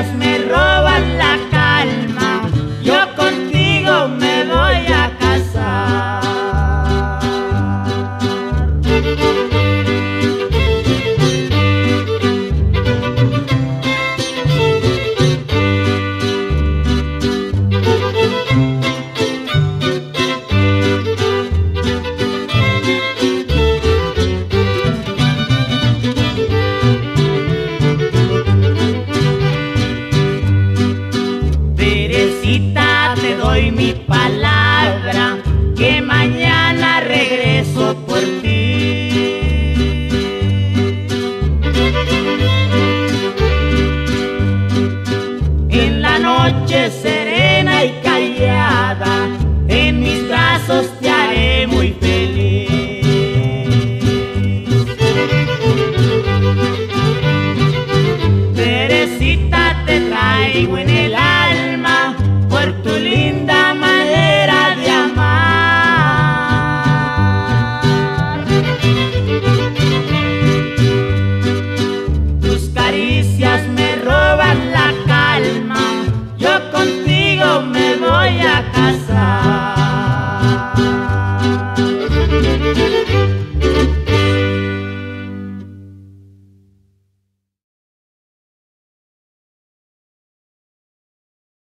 as melhores. palabra que mañana regreso por ti. En la noche